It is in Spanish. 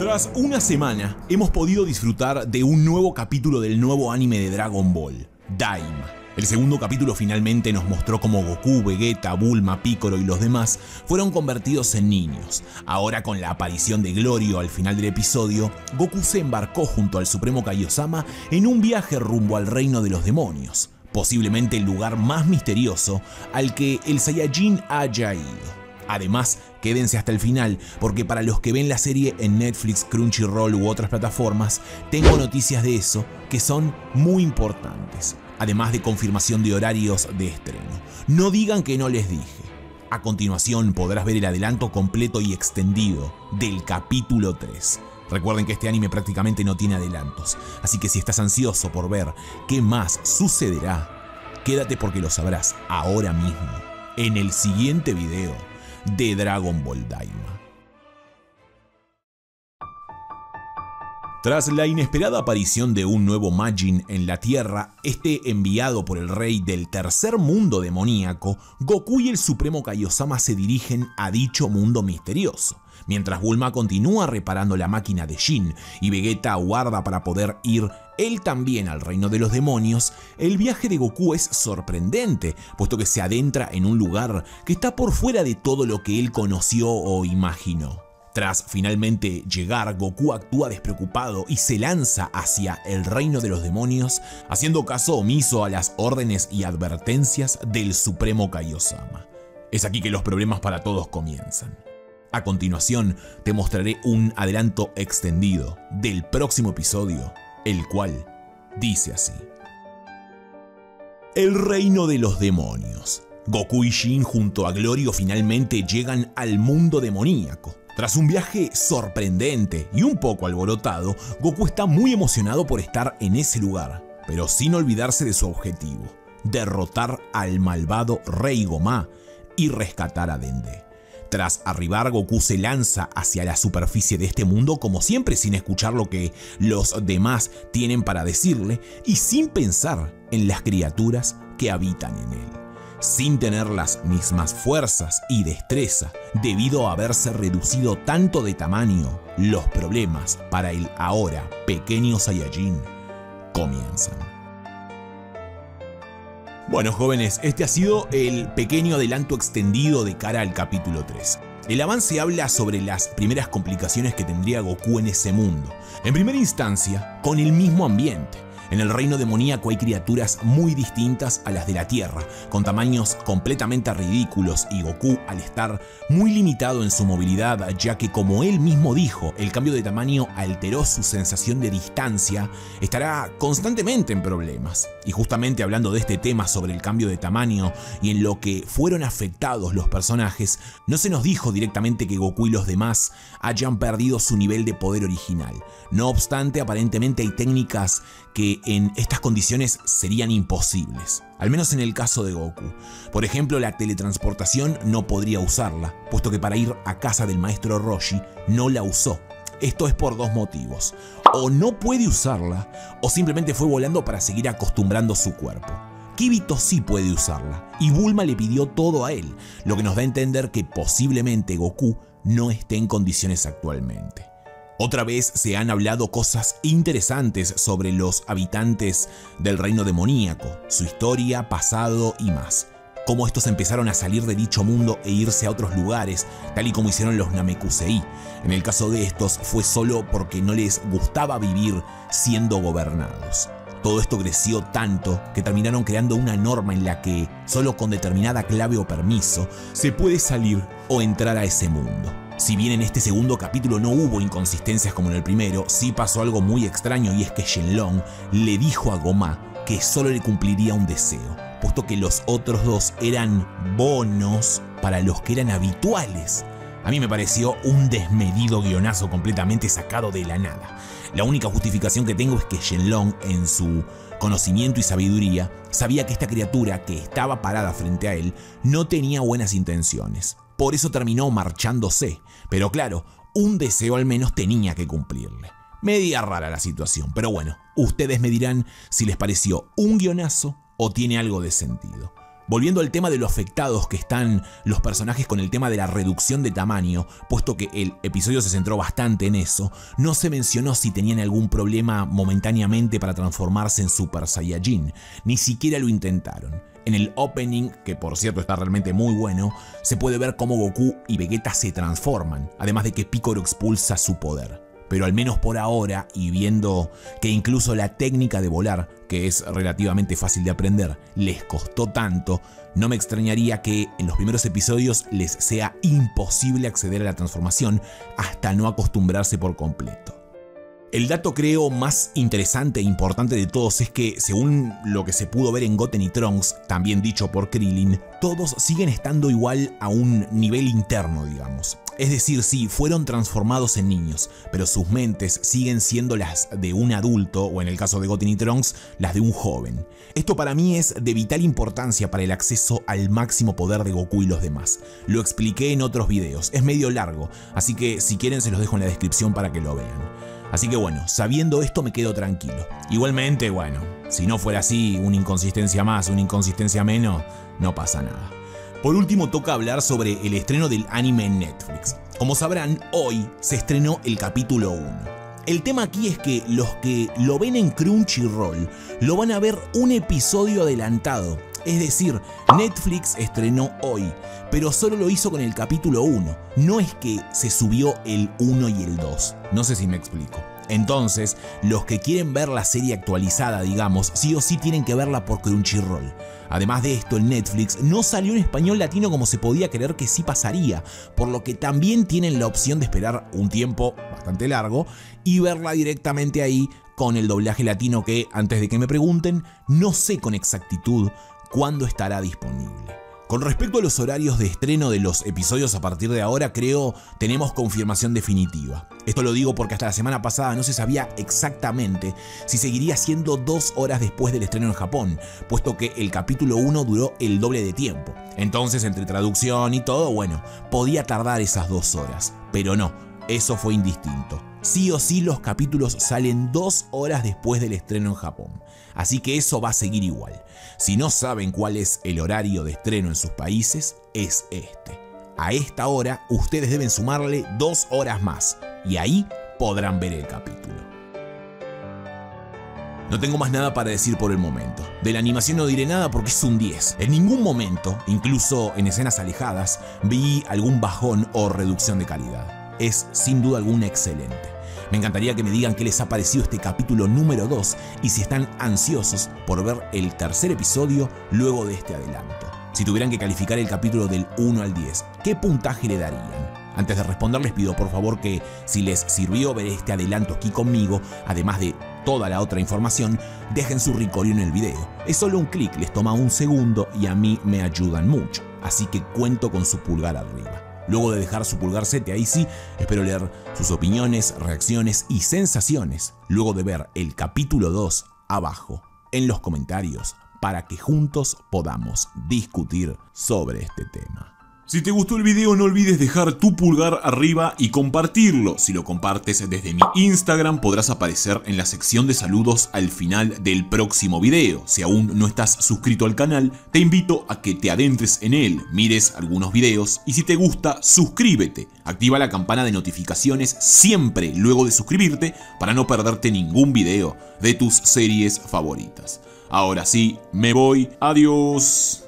Tras una semana, hemos podido disfrutar de un nuevo capítulo del nuevo anime de Dragon Ball, Daima. El segundo capítulo finalmente nos mostró cómo Goku, Vegeta, Bulma, Piccolo y los demás fueron convertidos en niños. Ahora con la aparición de Glorio al final del episodio, Goku se embarcó junto al Supremo Kaiosama en un viaje rumbo al reino de los demonios, posiblemente el lugar más misterioso al que el Saiyajin haya ido. Además, quédense hasta el final, porque para los que ven la serie en Netflix, Crunchyroll u otras plataformas, tengo noticias de eso que son muy importantes, además de confirmación de horarios de estreno. No digan que no les dije. A continuación podrás ver el adelanto completo y extendido del capítulo 3. Recuerden que este anime prácticamente no tiene adelantos, así que si estás ansioso por ver qué más sucederá, quédate porque lo sabrás ahora mismo, en el siguiente video de Dragon Ball Daima. Tras la inesperada aparición de un nuevo Majin en la Tierra, este enviado por el rey del tercer mundo demoníaco, Goku y el Supremo Kaiosama se dirigen a dicho mundo misterioso, mientras Bulma continúa reparando la máquina de Shin y Vegeta aguarda para poder ir él también al reino de los demonios, el viaje de Goku es sorprendente, puesto que se adentra en un lugar que está por fuera de todo lo que él conoció o imaginó. Tras finalmente llegar, Goku actúa despreocupado y se lanza hacia el reino de los demonios, haciendo caso omiso a las órdenes y advertencias del Supremo Kaiosama. Es aquí que los problemas para todos comienzan. A continuación, te mostraré un adelanto extendido del próximo episodio, el cual dice así. El reino de los demonios. Goku y Shin junto a Glorio finalmente llegan al mundo demoníaco. Tras un viaje sorprendente y un poco alborotado, Goku está muy emocionado por estar en ese lugar, pero sin olvidarse de su objetivo, derrotar al malvado Rey Goma y rescatar a Dende. Tras arribar, Goku se lanza hacia la superficie de este mundo como siempre sin escuchar lo que los demás tienen para decirle y sin pensar en las criaturas que habitan en él. Sin tener las mismas fuerzas y destreza debido a haberse reducido tanto de tamaño, los problemas para el ahora pequeño Saiyajin comienzan. Bueno jóvenes, este ha sido el pequeño adelanto extendido de cara al capítulo 3. El avance habla sobre las primeras complicaciones que tendría Goku en ese mundo. En primera instancia, con el mismo ambiente. En el reino demoníaco hay criaturas muy distintas a las de la Tierra, con tamaños completamente ridículos y Goku, al estar muy limitado en su movilidad, ya que como él mismo dijo, el cambio de tamaño alteró su sensación de distancia, estará constantemente en problemas. Y justamente hablando de este tema sobre el cambio de tamaño y en lo que fueron afectados los personajes, no se nos dijo directamente que Goku y los demás hayan perdido su nivel de poder original. No obstante, aparentemente hay técnicas que en estas condiciones serían imposibles, al menos en el caso de Goku. Por ejemplo, la teletransportación no podría usarla, puesto que para ir a casa del maestro Roshi no la usó. Esto es por dos motivos. O no puede usarla, o simplemente fue volando para seguir acostumbrando su cuerpo. Kibito sí puede usarla, y Bulma le pidió todo a él, lo que nos da a entender que posiblemente Goku no esté en condiciones actualmente. Otra vez se han hablado cosas interesantes sobre los habitantes del reino demoníaco, su historia, pasado y más. Cómo estos empezaron a salir de dicho mundo e irse a otros lugares, tal y como hicieron los Namekusei. En el caso de estos fue solo porque no les gustaba vivir siendo gobernados. Todo esto creció tanto que terminaron creando una norma en la que, solo con determinada clave o permiso, se puede salir o entrar a ese mundo. Si bien en este segundo capítulo no hubo inconsistencias como en el primero, sí pasó algo muy extraño y es que Shenlong le dijo a Goma que solo le cumpliría un deseo, puesto que los otros dos eran bonos para los que eran habituales. A mí me pareció un desmedido guionazo completamente sacado de la nada. La única justificación que tengo es que Shenlong, en su conocimiento y sabiduría, sabía que esta criatura que estaba parada frente a él no tenía buenas intenciones. Por eso terminó marchándose. Pero claro, un deseo al menos tenía que cumplirle. Media rara la situación, pero bueno, ustedes me dirán si les pareció un guionazo o tiene algo de sentido. Volviendo al tema de lo afectados que están los personajes con el tema de la reducción de tamaño, puesto que el episodio se centró bastante en eso, no se mencionó si tenían algún problema momentáneamente para transformarse en Super Saiyajin, ni siquiera lo intentaron. En el opening, que por cierto está realmente muy bueno, se puede ver cómo Goku y Vegeta se transforman, además de que Piccolo expulsa su poder pero al menos por ahora, y viendo que incluso la técnica de volar, que es relativamente fácil de aprender, les costó tanto, no me extrañaría que en los primeros episodios les sea imposible acceder a la transformación hasta no acostumbrarse por completo. El dato creo más interesante e importante de todos es que, según lo que se pudo ver en Goten y Trunks, también dicho por Krillin, todos siguen estando igual a un nivel interno, digamos. Es decir, sí, fueron transformados en niños, pero sus mentes siguen siendo las de un adulto, o en el caso de Goten y Trunks, las de un joven. Esto para mí es de vital importancia para el acceso al máximo poder de Goku y los demás. Lo expliqué en otros videos, es medio largo, así que si quieren se los dejo en la descripción para que lo vean. Así que bueno, sabiendo esto me quedo tranquilo. Igualmente, bueno, si no fuera así, una inconsistencia más, una inconsistencia menos, no pasa nada. Por último, toca hablar sobre el estreno del anime en Netflix. Como sabrán, hoy se estrenó el capítulo 1. El tema aquí es que los que lo ven en Crunchyroll lo van a ver un episodio adelantado es decir, Netflix estrenó hoy, pero solo lo hizo con el capítulo 1. No es que se subió el 1 y el 2. No sé si me explico. Entonces, los que quieren ver la serie actualizada, digamos, sí o sí tienen que verla por Crunchyroll. Además de esto, en Netflix no salió en español latino como se podía creer que sí pasaría, por lo que también tienen la opción de esperar un tiempo bastante largo y verla directamente ahí con el doblaje latino que, antes de que me pregunten, no sé con exactitud cuándo estará disponible. Con respecto a los horarios de estreno de los episodios a partir de ahora, creo tenemos confirmación definitiva. Esto lo digo porque hasta la semana pasada no se sabía exactamente si seguiría siendo dos horas después del estreno en Japón, puesto que el capítulo 1 duró el doble de tiempo. Entonces, entre traducción y todo, bueno, podía tardar esas dos horas. Pero no, eso fue indistinto. Sí o sí los capítulos salen dos horas después del estreno en Japón. Así que eso va a seguir igual. Si no saben cuál es el horario de estreno en sus países, es este. A esta hora ustedes deben sumarle dos horas más y ahí podrán ver el capítulo. No tengo más nada para decir por el momento. De la animación no diré nada porque es un 10. En ningún momento, incluso en escenas alejadas, vi algún bajón o reducción de calidad es sin duda alguna excelente. Me encantaría que me digan qué les ha parecido este capítulo número 2 y si están ansiosos por ver el tercer episodio luego de este adelanto. Si tuvieran que calificar el capítulo del 1 al 10, ¿qué puntaje le darían? Antes de responder les pido por favor que si les sirvió ver este adelanto aquí conmigo, además de toda la otra información, dejen su ricorio en el video. Es solo un clic, les toma un segundo y a mí me ayudan mucho, así que cuento con su pulgar arriba. Luego de dejar su pulgar sete, ahí sí, espero leer sus opiniones, reacciones y sensaciones luego de ver el capítulo 2 abajo en los comentarios para que juntos podamos discutir sobre este tema. Si te gustó el video no olvides dejar tu pulgar arriba y compartirlo. Si lo compartes desde mi Instagram podrás aparecer en la sección de saludos al final del próximo video. Si aún no estás suscrito al canal, te invito a que te adentres en él, mires algunos videos y si te gusta, suscríbete. Activa la campana de notificaciones siempre luego de suscribirte para no perderte ningún video de tus series favoritas. Ahora sí, me voy. Adiós.